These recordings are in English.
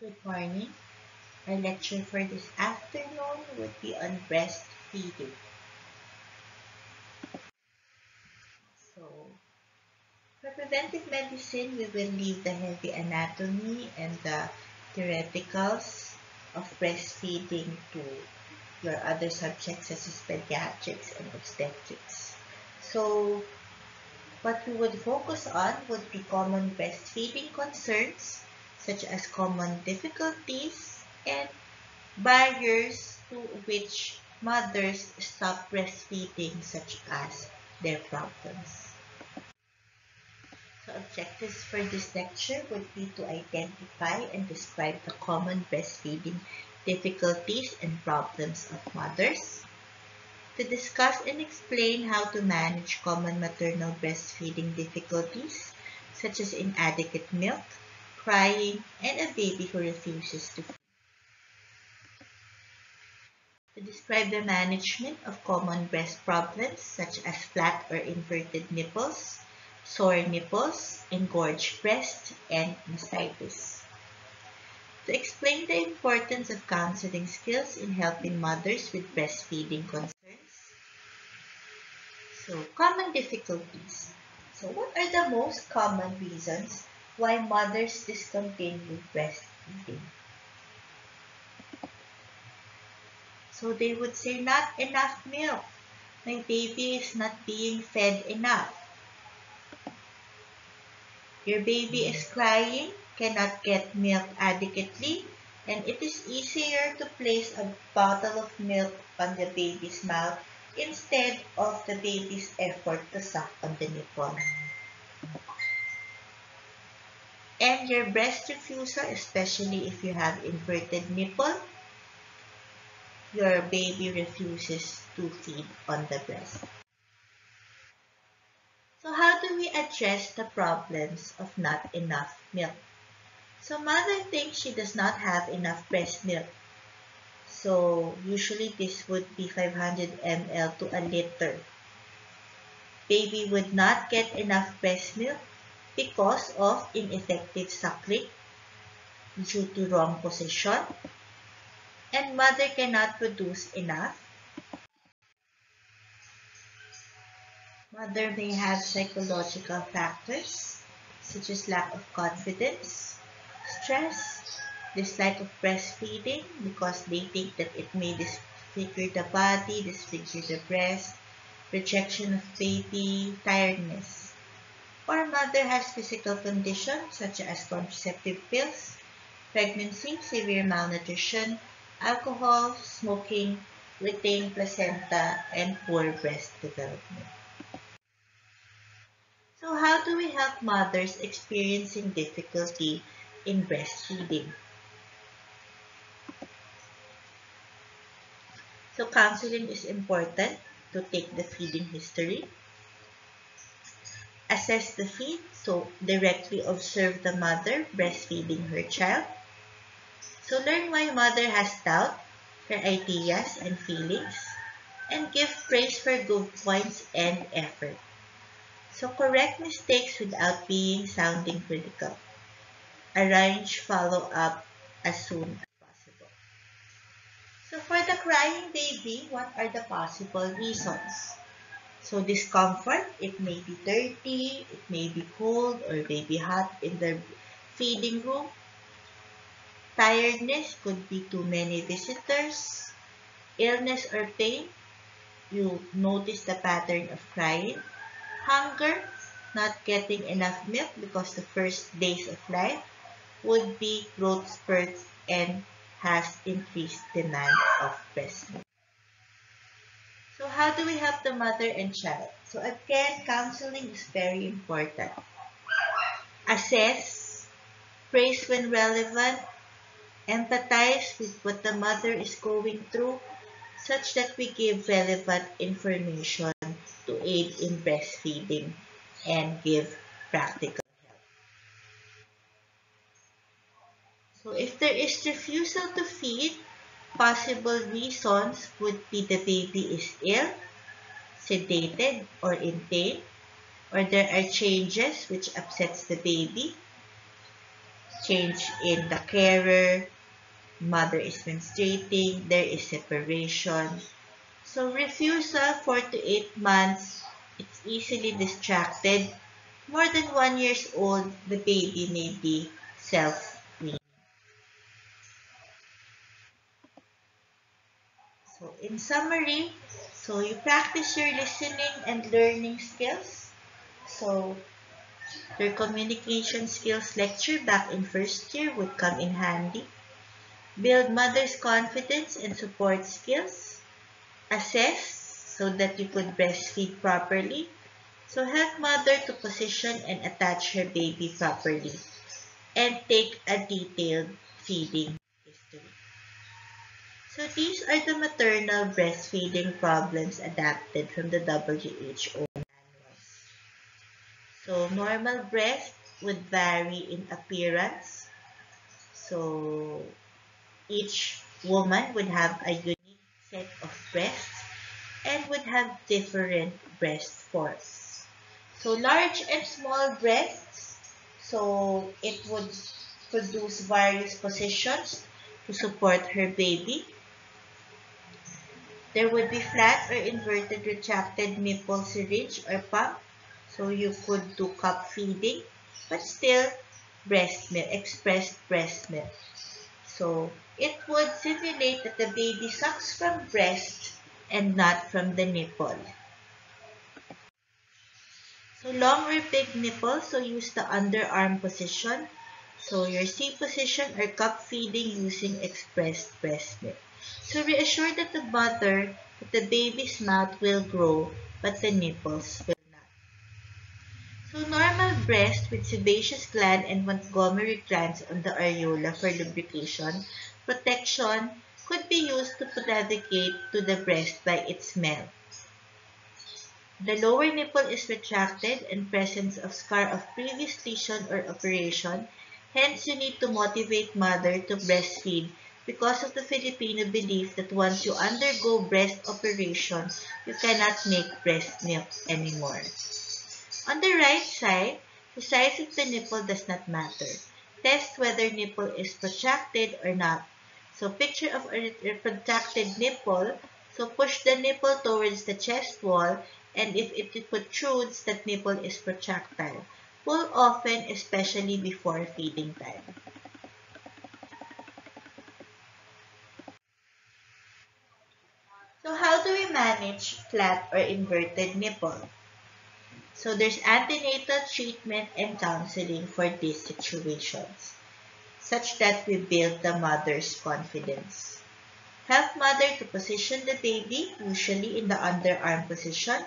Good morning. Our lecture for this afternoon would be on breastfeeding. So, for preventive medicine, we will leave the heavy anatomy and the theoreticals of breastfeeding to your other subjects such as pediatrics and obstetrics. So, what we would focus on would be common breastfeeding concerns such as common difficulties and barriers to which mothers stop breastfeeding such as their problems. So objectives for this lecture would be to identify and describe the common breastfeeding difficulties and problems of mothers, to discuss and explain how to manage common maternal breastfeeding difficulties such as inadequate milk, crying, and a baby who refuses to feed. To describe the management of common breast problems such as flat or inverted nipples, sore nipples, engorged breast, and mastitis. To explain the importance of counseling skills in helping mothers with breastfeeding concerns. So, common difficulties. So, what are the most common reasons why mothers discontinue breastfeeding. So they would say, not enough milk. My baby is not being fed enough. Your baby is crying, cannot get milk adequately, and it is easier to place a bottle of milk on the baby's mouth instead of the baby's effort to suck on the nipple. And your breast refusal, especially if you have inverted nipple, your baby refuses to feed on the breast. So how do we address the problems of not enough milk? So mother thinks she does not have enough breast milk. So usually this would be 500 ml to a liter. Baby would not get enough breast milk because of ineffective suckling due to wrong position and mother cannot produce enough. Mother may have psychological factors such as lack of confidence, stress, dislike of breastfeeding because they think that it may disfigure the body, disfigure the breast, rejection of baby, tiredness or mother has physical conditions such as contraceptive pills, pregnancy, severe malnutrition, alcohol, smoking, retained placenta, and poor breast development. So how do we help mothers experiencing difficulty in breastfeeding? So counseling is important to take the feeding history assess the feed, so directly observe the mother breastfeeding her child. So learn why mother has doubt, her ideas and feelings, and give praise for good points and effort. So correct mistakes without being sounding critical. Arrange follow-up as soon as possible. So for the crying baby, what are the possible reasons? So discomfort, it may be dirty, it may be cold, or may be hot in the feeding room. Tiredness could be too many visitors. Illness or pain, you notice the pattern of crying. Hunger, not getting enough milk because the first days of life would be growth spurts and has increased demand of breast milk. How do we help the mother and child? So again, counseling is very important. Assess, praise when relevant, empathize with what the mother is going through such that we give relevant information to aid in breastfeeding and give practical help. So if there is refusal to feed, Possible reasons would be the baby is ill, sedated, or in pain, or there are changes which upsets the baby. change in the carer, mother is menstruating, there is separation. So refusal 4 to 8 months, it's easily distracted. More than 1 years old, the baby may be self-weaning. So in summary, so you practice your listening and learning skills. So your communication skills lecture back in first year would come in handy. Build mother's confidence and support skills. Assess so that you could breastfeed properly. So help mother to position and attach her baby properly. And take a detailed feeding. So these are the maternal breastfeeding problems adapted from the WHO manuals. So normal breast would vary in appearance. So each woman would have a unique set of breasts and would have different breast forms. So large and small breasts, so it would produce various positions to support her baby. There would be flat or inverted retracted nipple syringe or pump. So you could do cup feeding, but still breast milk, expressed breast milk. So it would simulate that the baby sucks from breast and not from the nipple. So long or big nipple, so use the underarm position. So your C position or cup feeding using expressed breast milk. So reassure that the mother that the baby's mouth will grow but the nipples will not. So normal breast with sebaceous gland and Montgomery glands on the areola for lubrication protection could be used to navigate to the breast by its smell. The lower nipple is retracted in presence of scar of previous lesion or operation. Hence, you need to motivate mother to breastfeed because of the Filipino belief that once you undergo breast operation, you cannot make breast milk anymore. On the right side, the size of the nipple does not matter. Test whether nipple is protracted or not. So picture of a protracted nipple. So push the nipple towards the chest wall and if it protrudes, that nipple is protractile. Pull often, especially before feeding time. So how do we manage flat or inverted nipple? So there's antenatal treatment and counseling for these situations such that we build the mother's confidence. Help mother to position the baby, usually in the underarm position.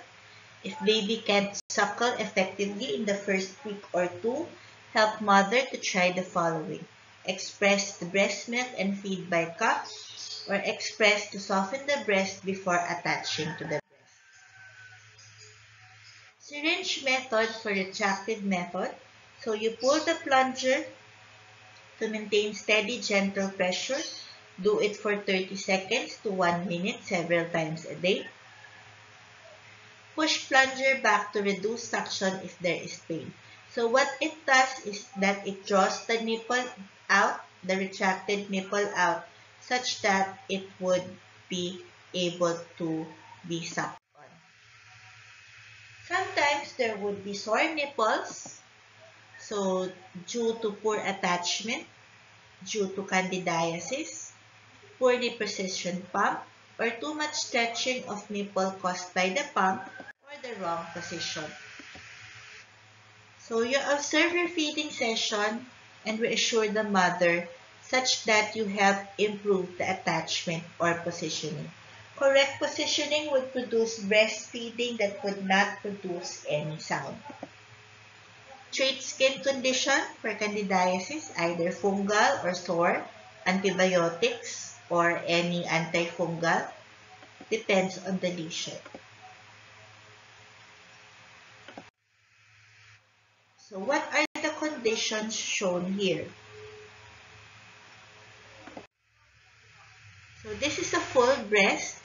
If baby can't suckle effectively in the first week or two, help mother to try the following. Express the breast milk and feed by cup, or express to soften the breast before attaching to the breast. Syringe method for retracted method. So you pull the plunger to maintain steady, gentle pressure. Do it for 30 seconds to 1 minute several times a day. Push plunger back to reduce suction if there is pain. So what it does is that it draws the nipple out, the retracted nipple out, such that it would be able to be sucked on. Sometimes there would be sore nipples, so due to poor attachment, due to candidiasis, poorly positioned pump, or too much stretching of nipple caused by the pump or the wrong position. So you observe your feeding session and reassure the mother such that you help improve the attachment or positioning. Correct positioning would produce breastfeeding that would not produce any sound. Treat skin condition for candidiasis, either fungal or sore, antibiotics, or any antifungal. Depends on the lesion. So what are the conditions shown here? So this is a full breast.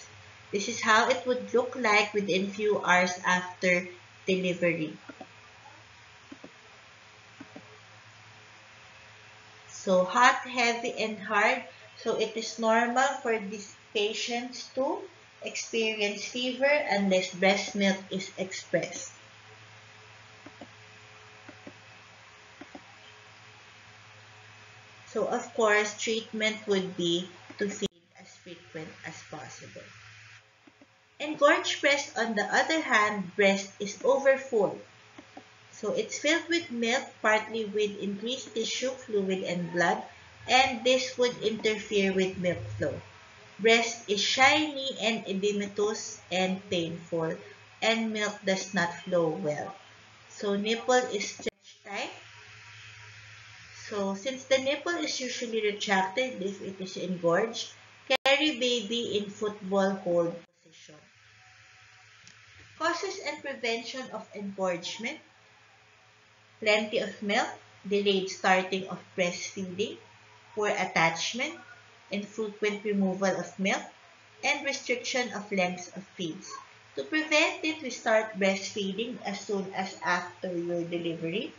This is how it would look like within few hours after delivery. So hot, heavy, and hard. So it is normal for these patients to experience fever unless breast milk is expressed. So of course, treatment would be to feed as frequent as possible. Engorged breast, on the other hand, breast is overfull. So it's filled with milk, partly with increased tissue, fluid, and blood, and this would interfere with milk flow. Breast is shiny and edematous and painful, and milk does not flow well. So nipple is stretched tight. So since the nipple is usually retracted if it is engorged, carry baby in football hold position. Causes and prevention of engorgement. Plenty of milk, delayed starting of breastfeeding, poor attachment, infrequent removal of milk, and restriction of lengths of feeds. To prevent it, we start breastfeeding as soon as after your delivery,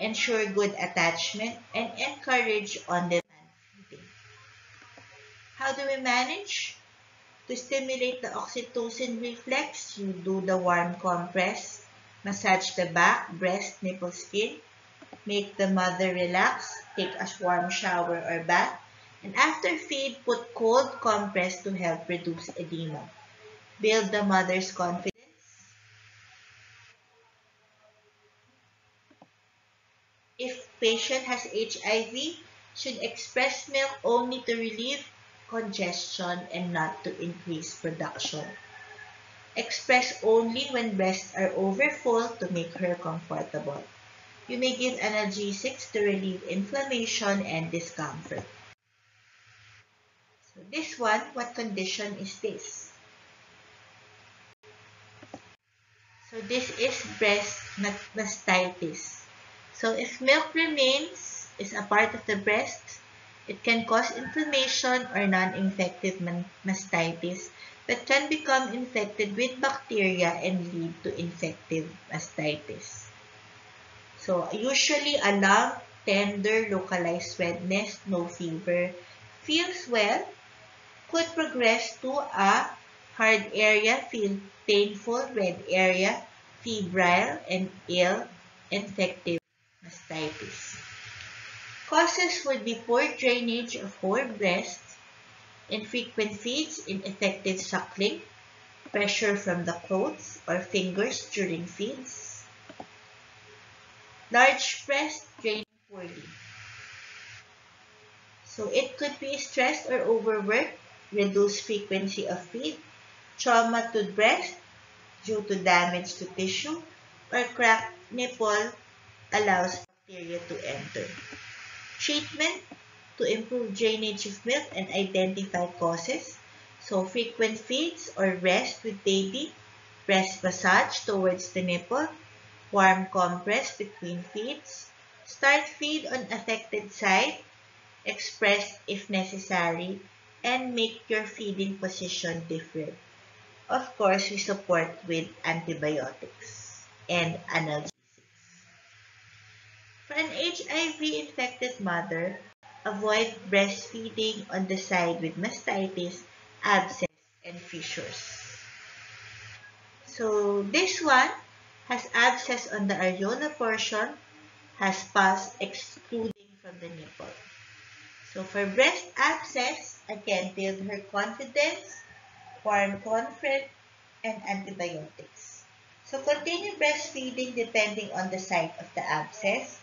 ensure good attachment, and encourage on-demand feeding. How do we manage? To stimulate the oxytocin reflex, you do the warm compress, massage the back, breast, nipple skin, make the mother relax, take a warm shower or bath, and after feed, put cold compress to help reduce edema. Build the mother's confidence. If patient has HIV, should express milk only to relieve congestion and not to increase production. Express only when breasts are overfull to make her comfortable. You may give analgesics to relieve inflammation and discomfort. So this one, what condition is this? So this is breast mastitis. So if milk remains, is a part of the breast, it can cause inflammation or non-infective mastitis but can become infected with bacteria and lead to infective mastitis. So usually a lump, tender, localized redness, no fever, feels well, could progress to a hard area, feel painful, red area, febrile, and ill, infective mastitis. Causes would be poor drainage of whole breast, infrequent feeds, ineffective suckling, pressure from the clothes or fingers during feeds, large breast draining poorly. So it could be stress or overwork reduced frequency of feed, trauma to breast due to damage to tissue, or cracked nipple allows bacteria to enter. Treatment to improve drainage of milk and identify causes. So frequent feeds or rest with baby, breast massage towards the nipple, warm compress between feeds, start feed on affected side, express if necessary, and make your feeding position different. Of course, we support with antibiotics and analgesics. For an HIV-infected mother, avoid breastfeeding on the side with mastitis, abscess, and fissures. So this one has abscess on the areola portion, has pus excluding from the nipple. So for breast abscess, again, build her confidence, warm comfort, and antibiotics. So continue breastfeeding depending on the site of the abscess,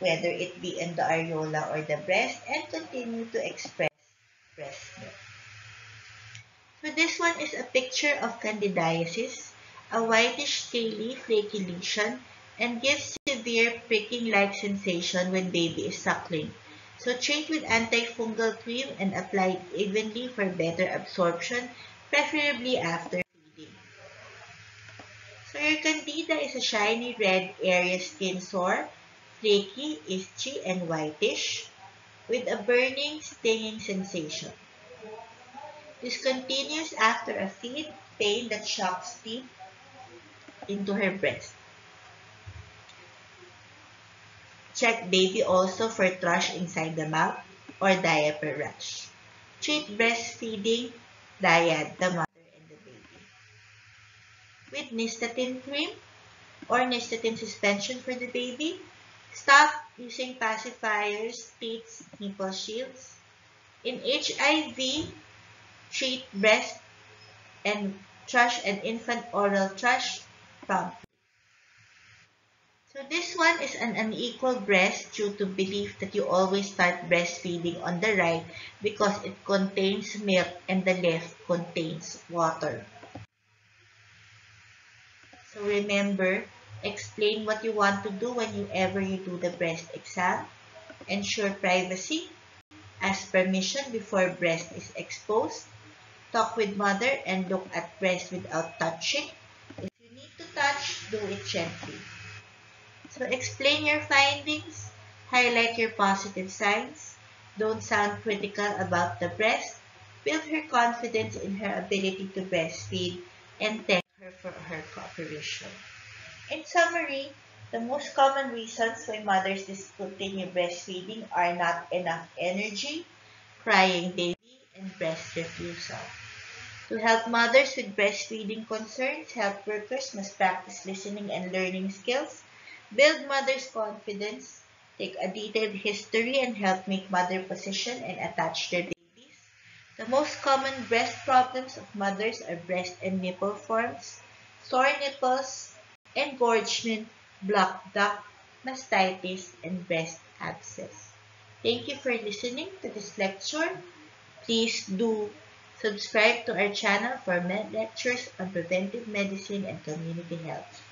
whether it be in the areola or the breast, and continue to express breast milk. So this one is a picture of candidiasis, a whitish scaly flaky lesion, and gives severe pricking-like sensation when baby is suckling. So treat with antifungal cream and apply it evenly for better absorption, preferably after feeding. So your candida is a shiny red area skin sore, flaky, itchy, and whitish, with a burning, stinging sensation. This continues after a feed, pain that shocks deep into her breast. Check baby also for thrush inside the mouth or diaper rash. Treat breastfeeding, dyad, the mother and the baby. With nystatin cream or nystatin suspension for the baby, stop using pacifiers, teats, nipple shields. In HIV, treat breast and thrush and infant oral thrush So this one is an unequal breast due to belief that you always start breastfeeding on the right because it contains milk and the left contains water. So remember, explain what you want to do whenever you do the breast exam. Ensure privacy. Ask permission before breast is exposed. Talk with mother and look at breast without touching. If you need to touch, do it gently. So explain your findings, highlight your positive signs, don't sound critical about the breast, build her confidence in her ability to breastfeed, and thank her for her cooperation. In summary, the most common reasons why mothers discontinue breastfeeding are not enough energy, crying baby, and breast refusal. To help mothers with breastfeeding concerns, health workers must practice listening and learning skills Build mother's confidence. Take a detailed history and help make mother position and attach their babies. The most common breast problems of mothers are breast and nipple forms, sore nipples, engorgement, blocked duct, mastitis, and breast abscess. Thank you for listening to this lecture. Please do subscribe to our channel for lectures on preventive medicine and community health.